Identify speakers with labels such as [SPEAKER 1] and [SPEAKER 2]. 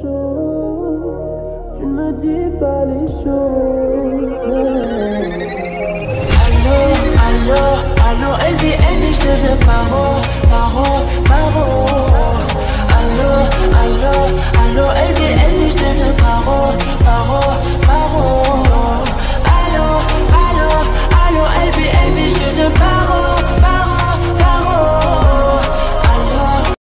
[SPEAKER 1] choses. Tu ne me dis pas les choses.